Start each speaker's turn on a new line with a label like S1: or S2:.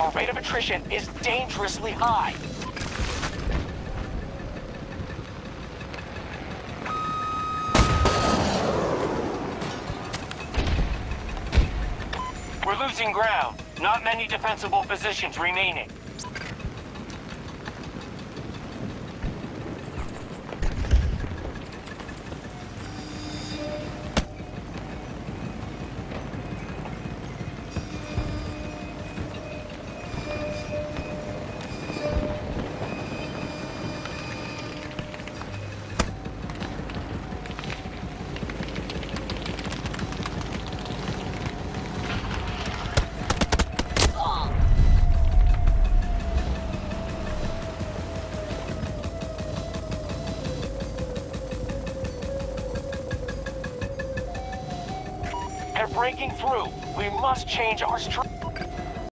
S1: Our rate of attrition is dangerously high. We're losing ground. Not many defensible positions remaining. They're breaking through. We must change our str-